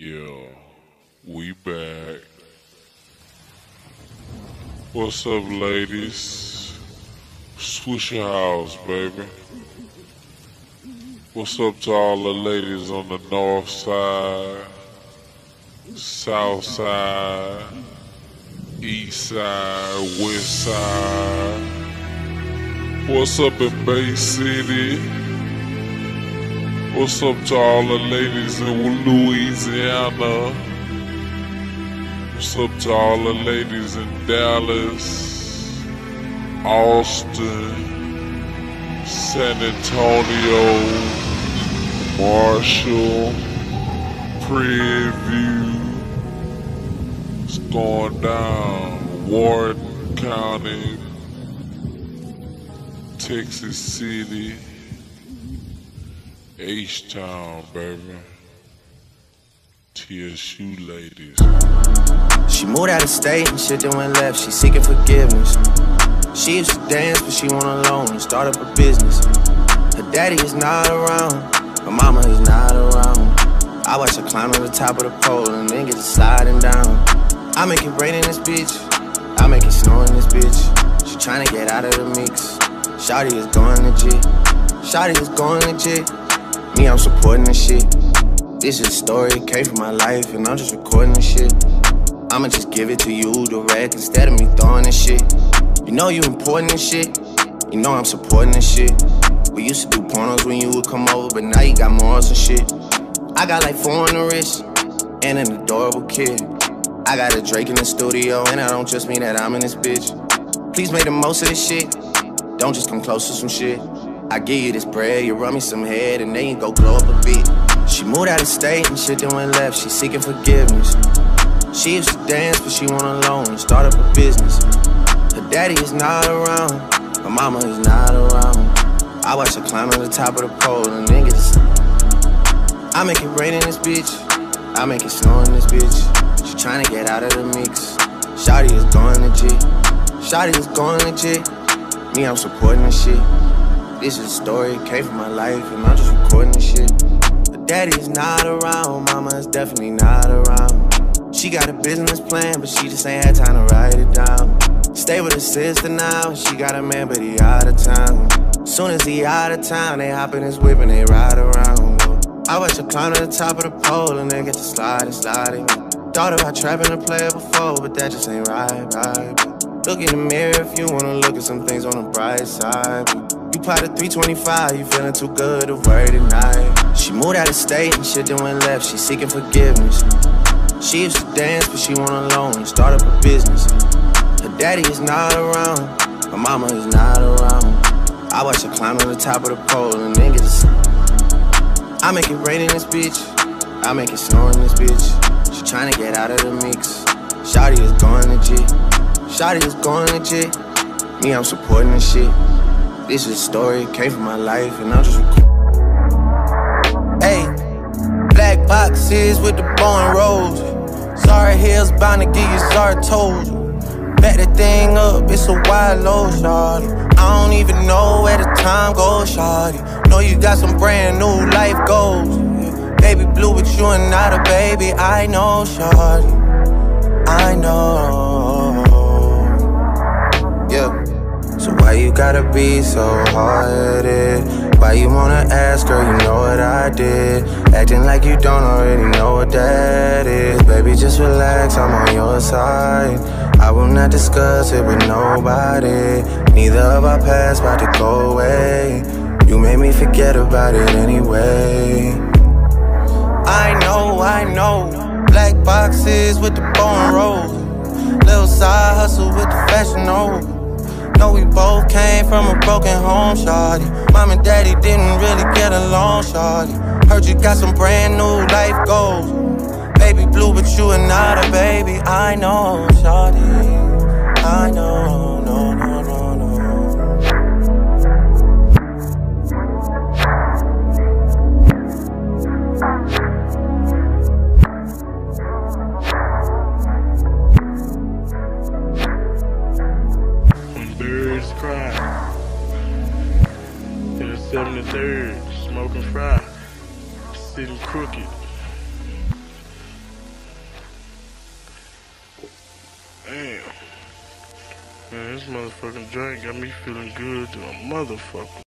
Yeah, we back. What's up, ladies? Swishahouse, baby. What's up to all the ladies on the north side, south side, east side, west side? What's up in Bay City? What's up to all the ladies in Louisiana? What's up to all the ladies in Dallas, Austin, San Antonio, Marshall, Prairie View? It's going down. Wharton County, Texas City. H-Town, baby. TSU ladies. She moved out of state and shit then went left. She seeking forgiveness. She used to dance, but she went alone and start up a business. Her daddy is not around. Her mama is not around. I watch her climb to the top of the pole and then get to sliding down. I make it rain in this bitch. I make it snow in this bitch. She trying to get out of the mix. Shotty is going legit. Shotty is going legit. Me, I'm supporting this shit. This is a story, came from my life, and I'm just recording this shit. I'ma just give it to you direct instead of me throwing this shit. You know you important this shit. You know I'm supporting this shit. We used to do pornos when you would come over, but now you got morals and shit. I got like four on the wrist and an adorable kid. I got a Drake in the studio, and I don't just mean that I'm in this bitch. Please make the most of this shit. Don't just come close to some shit. I give you this bread, you run me some head, and then you go glow up a bit. She moved out of state and shit then went left, she seeking forgiveness. She used to dance, but she went alone and start up a business. Her daddy is not around, her mama is not around. I watch her climb to the top of the pole and get I make it rain in this bitch, I make it snow in this bitch. She trying to get out of the mix. Shotty is going legit, Shotty is going legit. Me, I'm supporting this shit. This is a story, came from my life, and I'm just recording this shit. But daddy is not around, mama's definitely not around. She got a business plan, but she just ain't had time to write it down. Stay with her sister now, she got a man, but he out of town. Soon as he out of town, they hop in his whip and they ride around. I watch her climb to the top of the pole and then get to slide and sliding. Thought about trapping a player before, but that just ain't right, right. Look in the mirror if you wanna look at some things on the bright side. You plotted 325, you feeling too good to worry tonight. She moved out of state and shit then went left, she seeking forgiveness. She used to dance, but she went alone and start up a business. Her daddy is not around, her mama is not around. I watch her climb to the top of the pole and then get I make it rain in this bitch, I make it snow in this bitch. She trying to get out of the mix. Shotty is going legit, Shotty is going legit. Me, I'm supporting this shit. This is a story, came from my life, and I'm just recording. Hey, black boxes with the bone rolls. Sorry, hills bound to give you sorry told Back that thing up, it's a wild load, shawty. I don't even know where the time goes, shawty. Know you got some brand new life goals. Baby blue, but you are not a baby. I know, shawty. I know. You gotta be so hard-headed? Why you wanna ask, girl, you know what I did. Acting like you don't already know what that is. Baby, just relax, I'm on your side. I will not discuss it with nobody. Neither of our past about to go away. You made me forget about it anyway. I know, I know. Black boxes with the bone rolls Little side hustle with the fashion over Know we both came from a broken home, shawty. Mom and daddy didn't really get along, shawty. Heard you got some brand new life goals. Baby blue, but you are not a baby. I know, shawty. crime. To the 73rd, smoking fry, sitting crooked. Damn. Man, this motherfucking drink got me feeling good to a motherfucker.